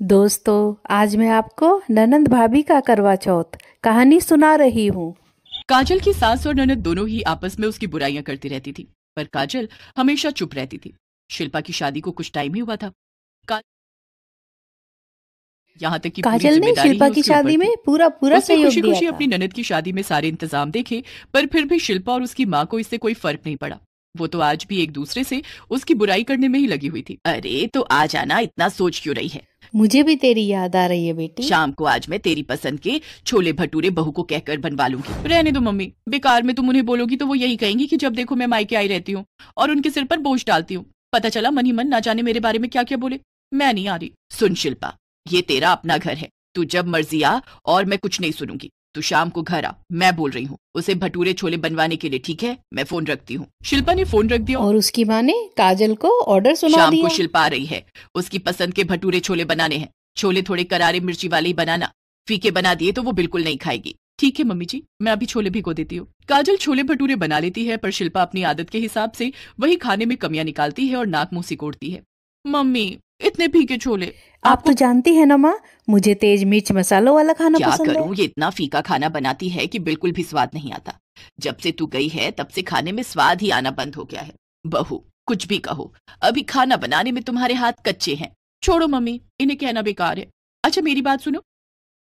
दोस्तों आज मैं आपको ननंद भाभी का करवा चौथ कहानी सुना रही हूँ। काजल की सास और ननद दोनों ही आपस में उसकी बुराइयाँ करती रहती थी पर काजल हमेशा चुप रहती थी। शिल्पा की शादी को कुछ टाइम ही हुआ था. यहाँ तक कि काजल ने शिल्पा की शादी में पूरा पूरा सहयोग खुशी खुशी अपनी ननद की शादी में सारे इंतज़ाम देखे पर फिर भी शिल्पा और उसकी माँ को इससे कोई फ़र्क नहीं पड़ा। वो तो आज भी एक दूसरे से उसकी बुराई करने में ही लगी हुई थी। अरे तो आ जाना इतना सोच क्यों रही है? मुझे भी तेरी याद आ रही है बेटी। शाम को आज मैं तेरी पसंद के छोले भटूरे बहू को कहकर बनवा लूँगी। रहने दो मम्मी, बेकार में तुम उन्हें बोलोगी तो वो यही कहेंगी कि जब देखो मैं मायके आई रहती हूँ और उनके सिर पर बोझ डालती हूँ। पता चला मन ही मन ना जाने मेरे बारे में क्या क्या बोले। मैं नहीं आ रही। सुन शिल्पा, ये तेरा अपना घर है। तू जब मर्ज़ी आ और मैं कुछ नहीं सुनूँगी। तू शाम को घर आ। मैं बोल रही हूँ उसे भटूरे छोले बनवाने के लिए ठीक है? मैं फ़ोन रखती हूँ। शिल्पा ने फ़ोन रख दिया। और उसकी माँ ने काजल को ऑर्डर सुना शाम दिया। को शिल्पा आ रही है। उसकी पसंद के भटूरे छोले बनाने हैं। छोले थोड़े करारे मिर्ची वाले ही बनाना। फीके बना दिए तो वो बिल्कुल नहीं खाएगी। ठीक है मम्मी जी मैं अभी छोले भिगो देती हूँ। काजल छोले भटूरे बना लेती है पर शिल्पा अपनी आदत के हिसाब से वही खाने में कमियाँ निकालती है और नाक मुँह सिकोड़ती है। मम्मी इतने फीके छोले। आप तो जानती है ना माँ मुझे तेज मिर्च मसालों वाला खाना क्या पसंद करूँ? है ये इतना फीका खाना बनाती है कि बिल्कुल भी स्वाद नहीं आता। जब से तू गई है तब से खाने में स्वाद ही आना बंद हो गया है। बहू कुछ भी कहो। अभी खाना बनाने में तुम्हारे हाथ कच्चे हैं। छोड़ो मम्मी इन्हें कहना बेकार है। अच्छा मेरी बात सुनो।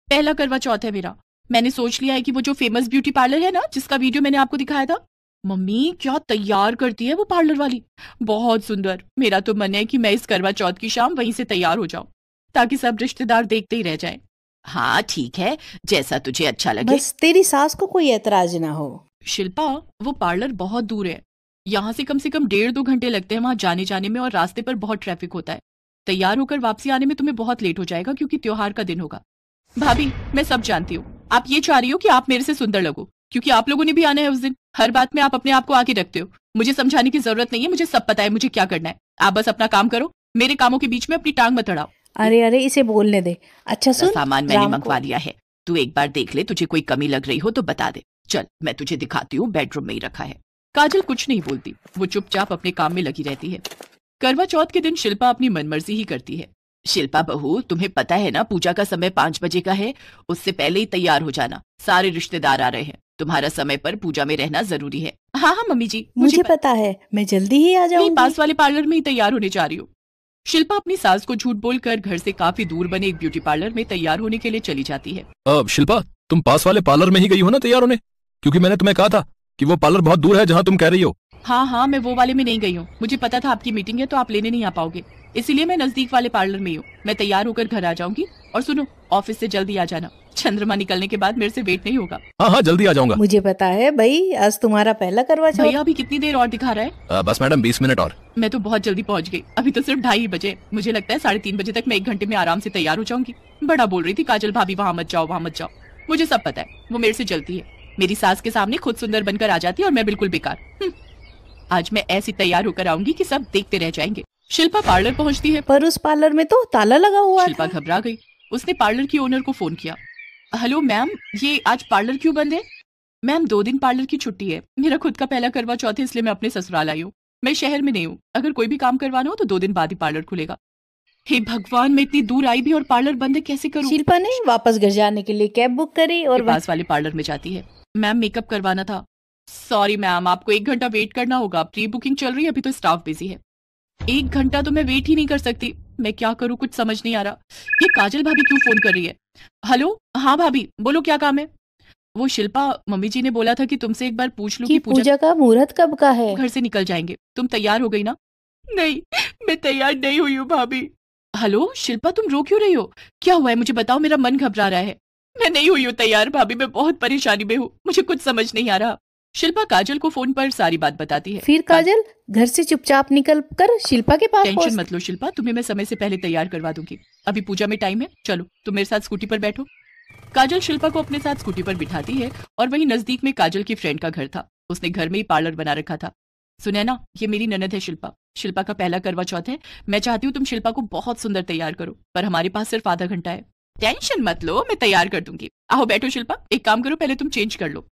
पहला करवा चौथ है मेरा। मैंने सोच लिया है कि वो जो फ़ेमस ब्यूटी पार्लर है ना जिसका वीडियो मैंने आपको दिखाया था मम्मी क्या तैयार करती है वो पार्लर वाली? बहुत सुंदर। मेरा तो मन है कि मैं इस करवा चौथ की शाम वहीं से तैयार हो जाऊँ ताकि सब रिश्तेदार देखते ही रह जाए। हाँ ठीक है। जैसा तुझे अच्छा लगे। बस तेरी सास को कोई ऐतराज ना हो। शिल्पा वो पार्लर बहुत दूर है। यहाँ से कम से कम डेढ़ दो घंटे लगते हैं वहाँ जाने जाने में और रास्ते पर बहुत ट्रैफ़िक होता है। तैयार होकर वापसी आने में तुम्हें बहुत लेट हो जाएगा क्योंकि त्योहार का दिन होगा। भाभी मैं सब जानती हूँ। आप ये चाह रही हो कि आप मेरे से सुंदर लगो। क्योंकि आप लोगों ने भी आना है उस दिन। हर बात में आप अपने आप को आगे रखते हो। मुझे समझाने की ज़रूरत नहीं है मुझे सब पता है मुझे क्या करना है। आप बस अपना काम करो मेरे कामों के बीच में अपनी टांग मत अड़ाओ। अरे अरे इसे बोलने दे। अच्छा सुन। सामान मैंने मंगवा लिया है। तू एक बार देख ले तुझे कोई कमी लग रही हो तो बता दे। चल मैं तुझे दिखाती हूँ बेडरूम में ही रखा है। काजल कुछ नहीं बोलती। वो चुपचाप अपने काम में लगी रहती है। करवा चौथ के दिन शिल्पा अपनी मनमर्जी ही करती है। शिल्पा बहू तुम्हें पता है ना पूजा का समय पाँच बजे का है। उससे पहले ही तैयार हो जाना। सारे रिश्तेदार आ रहे हैं। तुम्हारा समय पर पूजा में रहना ज़रूरी है। हाँ हाँ मम्मी जी मुझे प- पता है मैं जल्दी ही आ जाऊँगी। पास वाले पार्लर में ही तैयार होने जा रही हूँ। शिल्पा अपनी सास को झूठ बोलकर घर से काफ़ी दूर बने एक ब्यूटी पार्लर में तैयार होने के लिए चली जाती है। अब शिल्पा तुम पास वाले पार्लर में ही गई हो ना तैयार होने? क्योंकि मैंने तुम्हें कहा था कि वो पार्लर बहुत दूर है जहाँ तुम कह रही हो। हाँ हाँ मैं वो वाले में नहीं गई हूँ। मुझे पता था आपकी मीटिंग है तो आप लेने नहीं आ पाओगे। इसीलिए मैं नज़दीक वाले पार्लर में ही हूँ। मैं तैयार होकर घर आ जाऊँगी। और सुनो ऑफ़िस से जल्दी आ जाना। चंद्रमा निकलने के बाद मेरे से वेट नहीं होगा। हाँ हाँ जल्दी आ जाऊँगा। मुझे पता है भाई आज तुम्हारा पहला करवा चौथ। भैया अभी कितनी देर और दिखा रहा है? अ, बस मैडम बीस मिनट और। मैं तो बहुत जल्दी पहुँच गई। अभी तो सिर्फ़ ढाई बजे। मुझे लगता है साढ़े तीन बजे तक मैं एक घंटे में आराम से तैयार हो जाऊँगी। बड़ा बोल रही थी काजल भाभी वहाँ मत जाओ वहाँ मत जाओ। मुझे सब पता है वो मेरे से जलती है। मेरी सास के सामने खुद सुंदर बनकर आ जाती है और मैं बिल्कुल बेकार। हम्म। आज मैं ऐसी तैयार होकर आऊँगी कि सब देखते रह जाएँगे। शिल्पा पार्लर पहुँचती है। पर उस पार्लर में तो ताला लगा हुआ शिल्पा घबरा गई। उसने पार्लर की ओनर को फ़ोन किया। हेलो मैम ये आज पार्लर क्यों बंद है? मैम दो दिन पार्लर की छुट्टी है। मेरा खुद का पहला करवा चौथ है इसलिए मैं अपने ससुराल आई हूँ। मैं शहर में नहीं हूँ। अगर कोई भी काम करवाना हो तो दो दिन बाद ही पार्लर खुलेगा। हे भगवान मैं इतनी दूर आई भी और पार्लर बंद है कैसे करूँ? शिल्पा ने वापस घर जाने के लिए कैब बुक करी और पास वाले पार्लर में जाती है। मैम मेकअप करवाना था। सॉरी मैम आपको एक घंटा वेट करना होगा। प्री बुकिंग चल रही है अभी तो स्टाफ बिज़ी है। एक घंटा तो मैं वेट ही नहीं कर सकती। मैं क्या करूँ? कुछ समझ नहीं आ रहा। ये काजल भाभी क्यों फ़ोन कर रही है? हेलो हाँ भाभी बोलो क्या काम है? वो शिल्पा मम्मी जी ने बोला था कि तुमसे एक बार पूछ लूँ कि पूजा पूजा का मुहूर्त कब का है? घर से निकल जाएँगे। तुम तैयार हो गई ना? नहीं मैं तैयार नहीं हुई हूँ भाभी। हेलो शिल्पा तुम रो क्यों रही हो? क्या हुआ है? मुझे बताओ मेरा मन घबरा रहा है। मैं नहीं हुई हूँ तैयार भाभी मैं बहुत परेशानी में हूँ। मुझे कुछ समझ नहीं आ रहा। शिल्पा काजल को फ़ोन पर सारी बात बताती है। फिर काजल घर से चुपचाप निकल कर शिल्पा के पास टेंशन मत लो शिल्पा तुम्हें मैं समय से पहले तैयार करवा दूँगी। अभी पूजा में टाइम है चलो तुम मेरे साथ स्कूटी पर बैठो। काजल शिल्पा को अपने साथ स्कूटी पर बिठाती है और वही नज़दीक में काजल की फ्रेंड का घर था। उसने घर में ही पार्लर बना रखा था। सुनैना ये मेरी ननद है शिल्पा। शिल्पा का पहला करवा चौथ है। मैं चाहती हूँ तुम शिल्पा को बहुत सुंदर तैयार करो पर हमारे पास सिर्फ़ आधा घंटा है। टेंशन मत लो मैं तैयार कर दूँगी। आओ बैठो शिल्पा एक काम करो पहले तुम चेंज कर लो।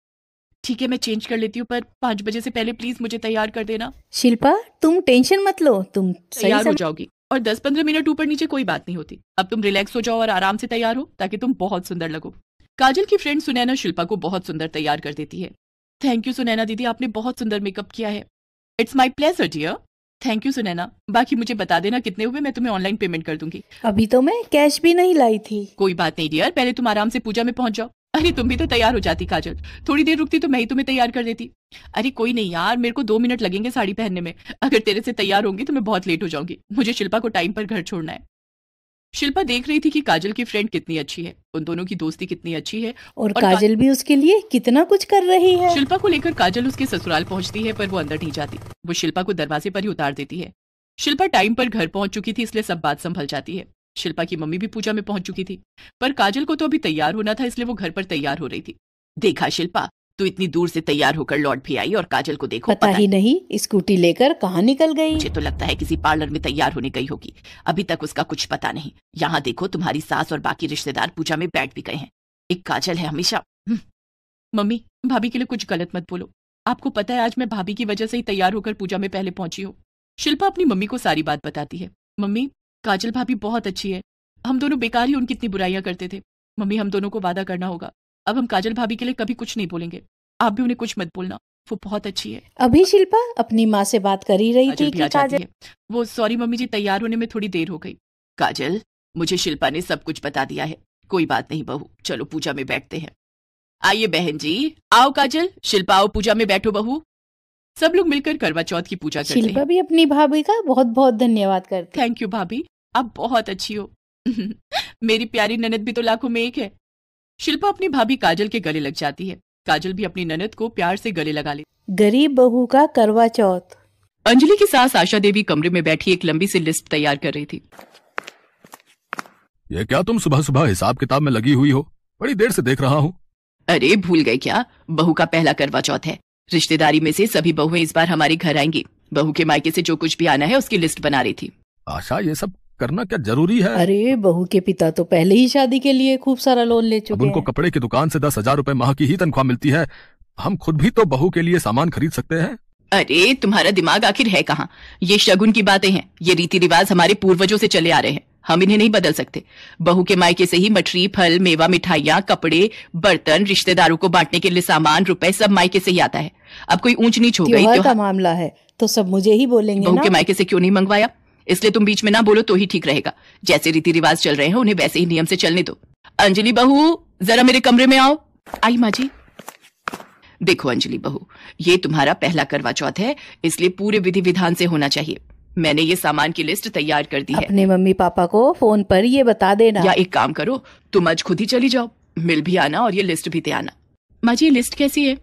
ठीक है मैं चेंज कर लेती हूँ पर पाँच बजे से पहले प्लीज़ मुझे तैयार कर देना। शिल्पा तुम टेंशन मत लो तुम तैयार हो जाओगी। और दस पंद्रह मिनट ऊपर नीचे कोई बात नहीं होती। अब तुम रिलैक्स हो जाओ और आराम से तैयार हो ताकि तुम बहुत सुंदर लगो। काजल की फ्रेंड सुनैना शिल्पा को बहुत सुंदर तैयार कर देती है। थैंक यू सुनैना दीदी आपने बहुत सुंदर मेकअप किया है। It's my pleasure dear thank you Sunaina. बाकी मुझे बता देना कितने हुए मैं तुम्हें ऑनलाइन पेमेंट कर दूँगी। अभी तो मैं कैश भी नहीं लाई थी। कोई बात नहीं डियर पहले तुम आराम से पूजा में पहुँच जाओ। अरे तुम भी तो तैयार हो जाती काजल। थोड़ी देर रुकती तो मैं ही तुम्हें तैयार कर देती। अरे कोई नहीं यार मेरे को दो मिनट लगेंगे साड़ी पहनने में। अगर तेरे से तैयार होंगी तो मैं बहुत लेट हो जाऊँगी। मुझे शिल्पा को टाइम पर घर छोड़ना है। शिल्पा देख रही थी कि काजल की फ्रेंड कितनी अच्छी है। उन दोनों की दोस्ती कितनी अच्छी है। और और काजल का... भी उसके लिए कितना कुछ कर रही है। शिल्पा को लेकर काजल उसके ससुराल पहुँचती है पर वो अंदर नहीं जाती। वो शिल्पा को दरवाजे पर ही उतार देती है। शिल्पा टाइम पर घर पहुँच चुकी थी इसलिए सब बात संभल जाती है। शिल्पा की मम्मी भी पूजा में पहुँच चुकी थी पर काजल को तो अभी तैयार होना था इसलिए वो घर पर तैयार हो रही थी। देखा शिल्पा तू इतनी दूर से तैयार होकर लौट भी आई और काजल को देखो पता पता ही नहीं स्कूटी लेकर कहाँ निकल गई? मुझे तो लगता है किसी पार्लर में तैयार होने गई होगी। अभी तक उसका कुछ पता नहीं। यहाँ देखो तुम्हारी सास और बाकी रिश्तेदार पूजा में बैठ भी गए हैं। एक काजल है हमेशा। हम्म। मम्मी भाभी के लिए कुछ गलत मत बोलो। आपको पता है आज मैं भाभी की वजह से ही तैयार होकर पूजा में पहले पहुँची हूँ। शिल्पा अपनी मम्मी को सारी बात बताती है। मम्मी काजल भाभी बहुत अच्छी है। हम दोनों बेकार ही उनकी इतनी बुराइयाँ करते थे। मम्मी हम दोनों को वादा करना होगा। अब हम काजल भाभी के लिए कभी कुछ नहीं बोलेंगे। आप भी उन्हें कुछ मत बोलना। वो बहुत अच्छी है। अभी शिल्पा अपनी माँ से बात कर ही रही थी कि काजल है। वो सॉरी मम्मी जी तैयार होने में थोड़ी देर हो गई। काजल मुझे शिल्पा ने सब कुछ बता दिया है। कोई बात नहीं बहू। चलो पूजा में बैठते हैं। आइए बहन जी। आओ काजल। शिल्पा आओ पूजा में बैठो बहू। सब लोग मिलकर करवा चौथ की पूजा करते हैं। शिल्पा भी अपनी भाभी का बहुत बहुत धन्यवाद करती थैंक यू भाभी। आप बहुत अच्छी हो। मेरी प्यारी ननद भी तो लाखों में एक है। शिल्पा अपनी भाभी काजल के गले लग जाती है। काजल भी अपनी ननद को प्यार से गले लगा लेती गरीब बहू का करवा चौथ। अंजलि की सास आशा देवी कमरे में बैठी एक लंबी सी लिस्ट तैयार कर रही थी। ये क्या तुम सुबह सुबह हिसाब किताब में लगी हुई हो? बड़ी देर से देख रहा हूँ। अरे भूल गए क्या? बहू का पहला करवा चौथ है। रिश्तेदारी में से सभी बहुएँ इस बार हमारे घर आएँगी। बहू के मायके से जो कुछ भी आना है उसकी लिस्ट बना रही थी। आशा ये सब करना क्या ज़रूरी है? अरे बहू के पिता तो पहले ही शादी के लिए खूब सारा लोन ले अब चुके उनको कपड़े की दुकान से दस हज़ार रूपए माह की ही तनख्वाह मिलती है। हम खुद भी तो बहू के लिए सामान खरीद सकते हैं। अरे तुम्हारा दिमाग आखिर है कहाँ? ये शगुन की बातें हैं। ये रीति रिवाज हमारे पूर्वजों से चले आ रहे हैं। हम इन्हें नहीं बदल सकते। बहू के मायके से ही मठरी फल मेवा मिठाइयाँ कपड़े बर्तन रिश्तेदारों को बांटने के लिए सामान रुपए सब मायके से ही आता है। अब कोई ऊंच नीच हो गई का मामला है तो सब मुझे ही बोलेंगे बहू के मायके से क्यों नहीं मंगवाया? इसलिए तुम बीच में ना बोलो तो ही ठीक रहेगा। जैसे रीति रिवाज चल रहे हैं उन्हें वैसे ही नियम से चलने दो। अंजलि बहू जरा मेरे कमरे में आओ। आई माँ जी। देखो अंजलि बहू ये तुम्हारा पहला करवा चौथ है इसलिए पूरे विधि विधान से होना चाहिए। मैंने ये सामान की लिस्ट तैयार कर दी है। अपने मम्मी पापा को फ़ोन पर ये बता देना। या एक काम करो तुम आज खुद ही चली जाओ मिल भी आना और ये लिस्ट भी दे आना। माँ जी लिस्ट कैसी है?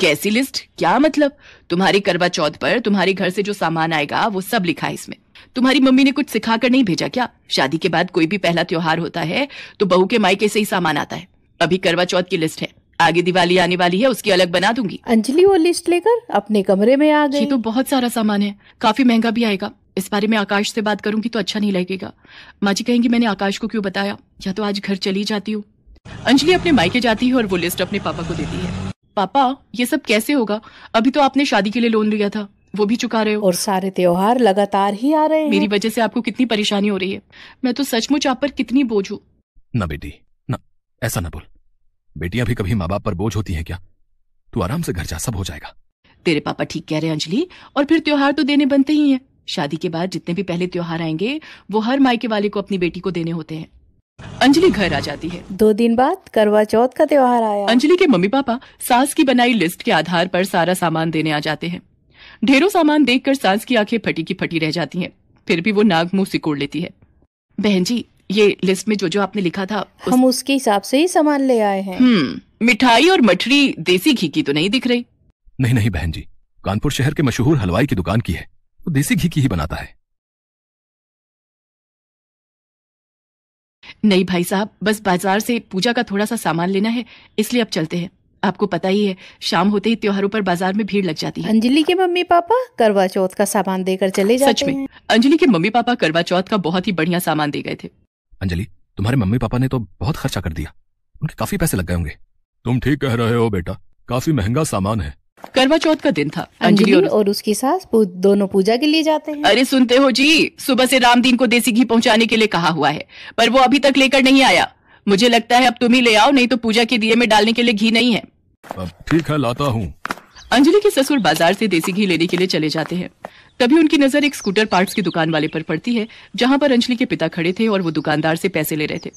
कैसी लिस्ट? क्या मतलब? तुम्हारी करवा चौथ पर तुम्हारे घर से जो सामान आएगा वो सब लिखा है इसमें। तुम्हारी मम्मी ने कुछ सिखा कर नहीं भेजा क्या? शादी के बाद कोई भी पहला त्योहार होता है तो बहू के मायके से ही सामान आता है। अभी करवा चौथ की लिस्ट है। आगे दिवाली आने वाली है उसकी अलग बना दूँगी। अंजलि वो लिस्ट लेकर अपने कमरे में आ ये गई तो बहुत सारा सामान है। काफ़ी महँगा भी आएगा। इस बारे में आकाश से बात करूँगी तो अच्छा नहीं लगेगा। माँ जी कहेंगी मैंने आकाश को क्यों बताया? या तो आज घर चली जाती हूँ? अंजलि अपने मायके जाती है और वो लिस्ट अपने पापा को देती है। पापा ये सब कैसे होगा? अभी तो आपने शादी के लिए लोन लिया था। वो भी चुका रहे हो। और सारे त्योहार लगातार ही आ रहे हैं। मेरी वजह से आपको कितनी परेशानी हो रही है। मैं तो सचमुच आप पर कितनी बोझ हूँ। ना बेटी ना ऐसा ना बोल। बेटियाँ भी कभी माँ बाप पर बोझ होती हैं क्या? तू आराम से घर जा सब हो जाएगा। तेरे पापा ठीक कह रहे हैं अंजलि और फिर त्योहार तो देने बनते ही हैं। शादी के बाद जितने भी पहले त्योहार आएँगे वो हर मायके वाले को अपनी बेटी को देने होते हैं। अंजलि घर आ जाती है। दो दिन बाद करवा चौथ का त्योहार आया। अंजलि के मम्मी पापा सास की बनाई लिस्ट के आधार पर सारा सामान देने आ जाते हैं। ढेरों सामान देखकर सास की आँखें फटी की फटी रह जाती हैं फिर भी वो नाग मुँह सिकोड़ लेती है। बहन जी ये लिस्ट में जो जो आपने लिखा था उस... हम उसके हिसाब से ही सामान ले आए हैं। हम्म मिठाई और मठरी देसी घी की तो नहीं दिख रही। नहीं नहीं बहन जी कानपुर शहर के मशहूर हलवाई की दुकान की है वो देसी घी की ही बनाता है। नहीं भाई साहब बस बाज़ार से पूजा का थोड़ा सा सामान लेना है इसलिए अब चलते हैं। आपको पता ही है शाम होते ही त्योहारों पर बाज़ार में भीड़ लग जाती है। अंजलि के मम्मी पापा करवा चौथ का सामान देकर चले जाते सच में। अंजलि के मम्मी पापा करवा चौथ का बहुत ही बढ़िया सामान दे गए थे। अंजलि तुम्हारे मम्मी पापा ने तो बहुत खर्चा कर दिया। उनके काफ़ी पैसे लग गए होंगे। तुम ठीक कह रहे हो बेटा। काफ़ी महँगा सामान है। करवा चौथ का दिन था। अंजलि और और उसकी सास दोनों पूजा के लिए जाते हैं। अरे सुनते हो जी सुबह से रामदीन को देसी घी पहुँचाने के लिए कहा हुआ है पर वो अभी तक लेकर नहीं आया। मुझे लगता है अब तुम ही ले आओ नहीं तो पूजा के दिए में डालने के लिए घी नहीं है। अब ठीक है लाता हूँ। अंजलि के ससुर बाज़ार से देसी घी लेने के लिए चले जाते हैं। तभी उनकी नज़र एक स्कूटर पार्ट्स की दुकान वाले पर पड़ती है जहाँ पर अंजलि के पिता खड़े थे और वो दुकानदार से पैसे ले रहे थे।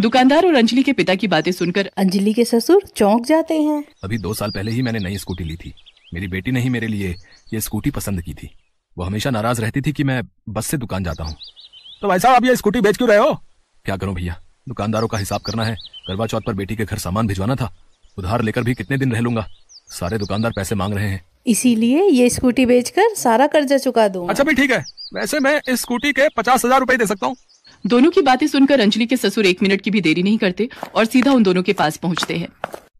दुकानदार और अंजलि के पिता की बातें सुनकर अंजलि के ससुर चौंक जाते हैं। अभी दो साल पहले ही मैंने नई स्कूटी ली थी। मेरी बेटी ने ही मेरे लिए ये स्कूटी पसंद की थी। वो हमेशा नाराज़ रहती थी कि मैं बस से दुकान जाता हूँ। तो भाई साहब आप ये स्कूटी बेच क्यों रहे हो? क्या करूँ भैया? दुकानदारों का हिसाब करना है। करवा चौथ पर बेटी के घर सामान भिजवाना था। उधार लेकर भी कितने दिन रह लूँगा? सारे दुकानदार पैसे मांग रहे हैं। इसीलिए ये स्कूटी बेचकर सारा कर्जा चुका दूँगा अच्छा भी ठीक है। वैसे मैं इस स्कूटी के पचास हज़ार रूपए दे सकता हूँ। दोनों की बातें सुनकर अंजलि के ससुर एक मिनट की भी देरी नहीं करते और सीधा उन दोनों के पास पहुँचते हैं।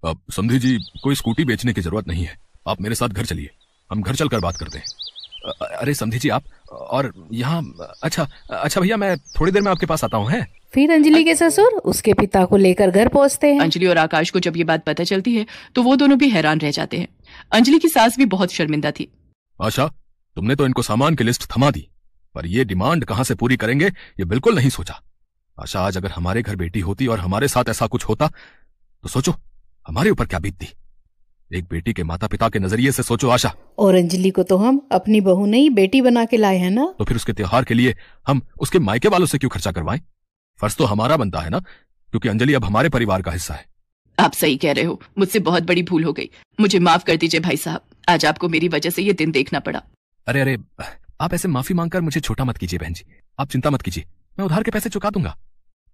अब समझी जी कोई स्कूटी बेचने की ज़रूरत नहीं है। आप मेरे साथ घर चलिए। हम घर चलकर बात करते हैं। अरे समझी जी आप और यहाँ अच्छा अच्छा भैया मैं थोड़ी देर में आपके पास आता हूँ है? फिर अंजलि के ससुर उसके पिता को लेकर घर पहुँचते हैं। अंजलि और आकाश को जब ये बात पता चलती है तो वो दोनों भी हैरान रह जाते हैं। अंजलि की सास भी बहुत शर्मिंदा थी। आशा तुमने तो इनको सामान की लिस्ट थमा दी पर ये डिमांड कहाँ से पूरी करेंगे ये बिल्कुल नहीं सोचा। आशा आज अगर हमारे घर बेटी होती और हमारे साथ ऐसा कुछ होता तो सोचो हमारे ऊपर क्या बीतती। एक बेटी के माता पिता के नज़रिए से सोचो आशा। और अंजलि को तो हम अपनी बहू नहीं बेटी बना के लाए हैं ना? तो फिर उसके त्योहार के लिए हम उसके मायके वालों से क्यों खर्चा करवाएँ? फ़र्ज़ तो हमारा बनता है ना क्योंकि अंजलि अब हमारे परिवार का हिस्सा है। आप सही कह रहे हो। मुझसे बहुत बड़ी भूल हो गई। मुझे माफ़ कर दीजिए भाई साहब। आज आपको मेरी वजह से ये दिन देखना पड़ा। अरे अरे आप ऐसे माफ़ी मांगकर मुझे छोटा मत कीजिए बहन जी। आप चिंता मत कीजिए। मैं उधार के पैसे चुका दूँगा।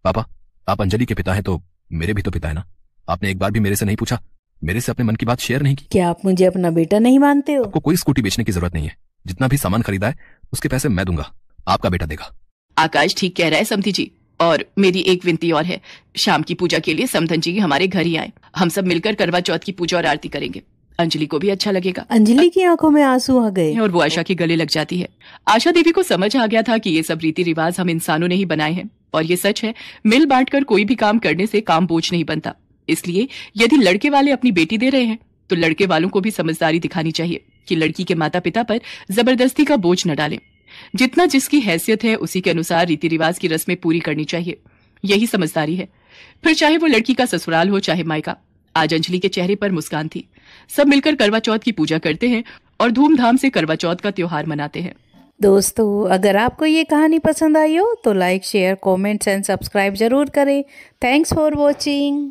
पापा आप अंजलि के पिता हैं तो मेरे भी तो पिता है ना। आपने एक बार भी मेरे से नहीं पूछा। मेरे से अपने मन की बात शेयर नहीं की। क्या आप मुझे अपना बेटा नहीं मानते हो? आपको कोई स्कूटी बेचने की ज़रूरत नहीं है। जितना भी सामान खरीदा है उसके पैसे मैं दूँगा। आपका बेटा देगा। आकाश ठीक कह रहा है समधी जी। और मेरी एक विनती और है। शाम की पूजा के लिए समधन जी हमारे घर ही आए। हम सब मिलकर करवा चौथ की पूजा और आरती करेंगे। अंजलि को भी अच्छा लगेगा। अंजलि की आँखों में आँसू आ गए। और वो आशा के गले लग जाती है। आशा देवी को समझ आ गया था कि ये सब रीति रिवाज हम इंसानों ने ही बनाए हैं। और ये सच है मिल बांट कर कोई भी काम करने से काम बोझ नहीं बनता। इसलिए यदि लड़के वाले अपनी बेटी दे रहे हैं तो लड़के वालों को भी समझदारी दिखानी चाहिए कि लड़की के माता पिता पर ज़बरदस्ती का बोझ न डालें। जितना जिसकी हैसियत है, उसी के अनुसार रीति रिवाज की रस्में पूरी करनी चाहिए। यही समझदारी है। फिर चाहे वो लड़की का ससुराल हो, चाहे मायका, आज अंजलि के चेहरे पर मुस्कान थी। सब मिलकर करवा चौथ की पूजा करते हैं और धूमधाम से करवा चौथ का त्योहार मनाते हैं। दोस्तों, अगर आपको ये कहानी पसंद आई हो तो like share comments and subscribe ज़रूर करें। Thanks for watching